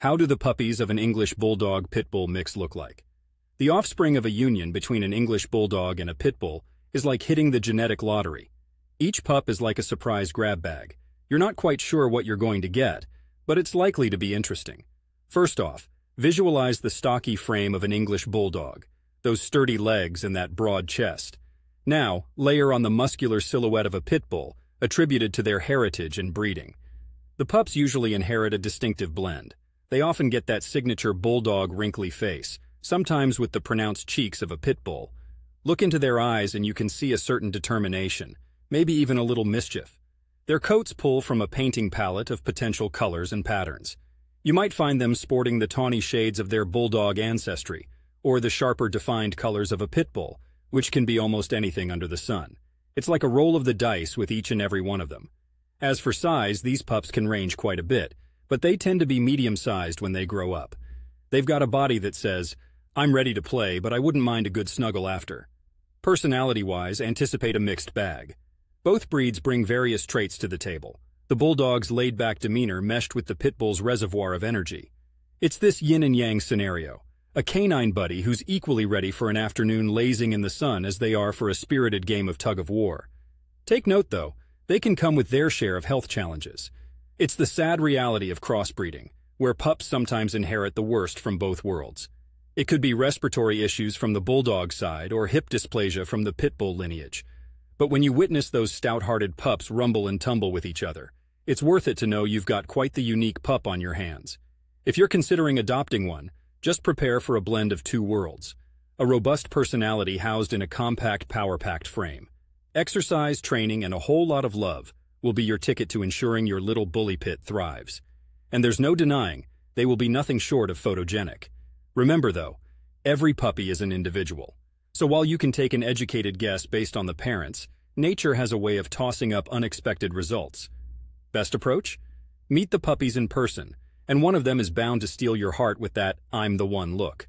How do the puppies of an English Bulldog Pit Bull mix look like? The offspring of a union between an English Bulldog and a Pit Bull is like hitting the genetic lottery. Each pup is like a surprise grab bag. You're not quite sure what you're going to get, but it's likely to be interesting. First off, visualize the stocky frame of an English Bulldog, those sturdy legs and that broad chest. Now, layer on the muscular silhouette of a Pit Bull, attributed to their heritage and breeding. The pups usually inherit a distinctive blend. They often get that signature bulldog wrinkly face, sometimes with the pronounced cheeks of a pit bull. Look into their eyes and you can see a certain determination, maybe even a little mischief. Their coats pull from a painting palette of potential colors and patterns. You might find them sporting the tawny shades of their bulldog ancestry, or the sharper defined colors of a pit bull, which can be almost anything under the sun. It's like a roll of the dice with each and every one of them. As for size, these pups can range quite a bit, but they tend to be medium-sized when they grow up. They've got a body that says, I'm ready to play, but I wouldn't mind a good snuggle after. Personality-wise, anticipate a mixed bag. Both breeds bring various traits to the table. The Bulldog's laid-back demeanor meshed with the Pit Bull's reservoir of energy. It's this yin and yang scenario. A canine buddy who's equally ready for an afternoon lazing in the sun as they are for a spirited game of tug-of-war. Take note, though, they can come with their share of health challenges. It's the sad reality of crossbreeding, where pups sometimes inherit the worst from both worlds. It could be respiratory issues from the bulldog side or hip dysplasia from the pit bull lineage. But when you witness those stout-hearted pups rumble and tumble with each other, it's worth it to know you've got quite the unique pup on your hands. If you're considering adopting one, just prepare for a blend of two worlds. A robust personality housed in a compact, power-packed frame. Exercise, training, and a whole lot of love will be your ticket to ensuring your little bully pit thrives. And there's no denying, they will be nothing short of photogenic. Remember though, every puppy is an individual. So while you can take an educated guess based on the parents, nature has a way of tossing up unexpected results. Best approach? Meet the puppies in person, and one of them is bound to steal your heart with that I'm the one look.